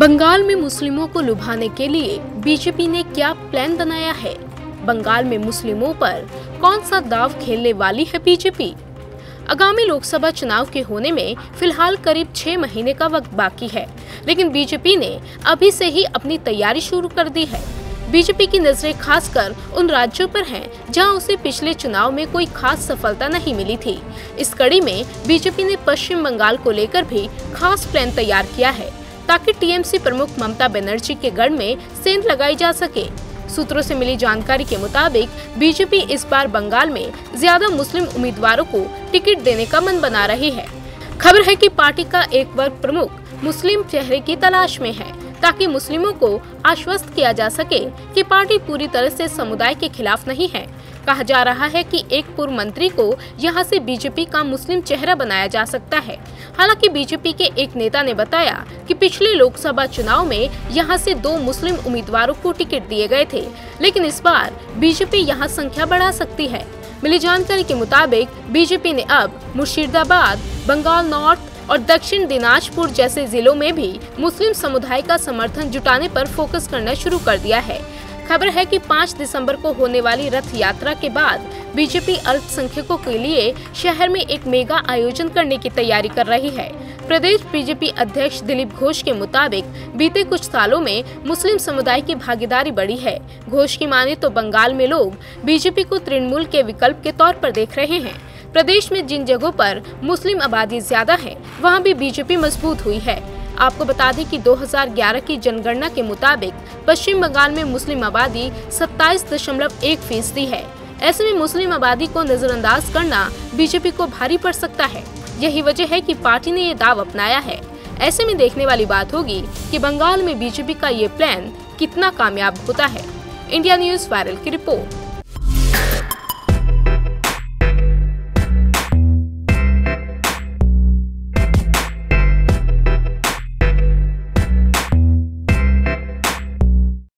बंगाल में मुस्लिमों को लुभाने के लिए बीजेपी ने क्या प्लान बनाया है? बंगाल में मुस्लिमों पर कौन सा दाव खेलने वाली है बीजेपी? आगामी लोकसभा चुनाव के होने में फ़िलहाल करीब छह महीने का वक्त बाकी है, लेकिन बीजेपी ने अभी से ही अपनी तैयारी शुरू कर दी है। बीजेपी की नज़रें खासकर उन राज्यों पर हैं जहाँ उसे पिछले चुनाव में कोई खास सफलता नहीं मिली थी। इस कड़ी में बीजेपी ने पश्चिम बंगाल को लेकर भी खास प्लान तैयार किया है। ताकि टीएमसी प्रमुख ममता बनर्जी के गढ़ में सेंध लगाई जा सके। सूत्रों से मिली जानकारी के मुताबिक, बीजेपी इस बार बंगाल में ज़्यादा मुस्लिम उम्मीदवारों को टिकट देने का मन बना रही है। खबर है कि पार्टी का एक वर्ग प्रमुख मुस्लिम चेहरे की तलाश में है, ताकि मुस्लिमों को आश्वस्त किया जा सके कि पार्टी पूरी तरह से समुदाय के खिलाफ नहीं है। कहा जा रहा है कि एक पूर्व मंत्री को यहाँ से बीजेपी का मुस्लिम चेहरा बनाया जा सकता है। हालाँकि बीजेपी के एक नेता ने बताया कि पिछले लोकसभा चुनाव में यहाँ से दो मुस्लिम उम्मीदवारों को टिकट दिए गए थे, लेकिन इस बार बीजेपी यहाँ संख्या बढ़ा सकती है। मिली जानकारी के मुताबिक, बीजेपी ने अब मुर्शिदाबाद, बंगाल नॉर्थ और दक्षिण दिनाजपुर जैसे जिलों में भी मुस्लिम समुदाय का समर्थन जुटाने पर फोकस करना शुरू कर दिया है। खबर है कि 5 दिसंबर को होने वाली रथ यात्रा के बाद बीजेपी अल्पसंख्यकों के लिए शहर में एक मेगा आयोजन करने की तैयारी कर रही है। प्रदेश बीजेपी अध्यक्ष दिलीप घोष के मुताबिक, बीते कुछ सालों में मुस्लिम समुदाय की भागीदारी बढ़ी है। घोष की माने तो बंगाल में लोग बीजेपी को तृणमूल के विकल्प के तौर पर देख रहे हैं। प्रदेश में जिन जगहों पर मुस्लिम आबादी ज़्यादा है, वहाँ भी बीजेपी मज़बूत हुई है। आपको बता दें कि 2011 की जनगणना के मुताबिक पश्चिम बंगाल में मुस्लिम आबादी सत्ताईस दशमलव एक फ़ीसदी है। ऐसे में मुस्लिम आबादी को नजरअंदाज करना बीजेपी को भारी पड़ सकता है। यही वजह है कि पार्टी ने ये दाव अपनाया है। ऐसे में देखने वाली बात होगी कि बंगाल में बीजेपी का ये प्लान कितना कामयाब होता है। इंडिया न्यूज़ वायरल की रिपोर्ट।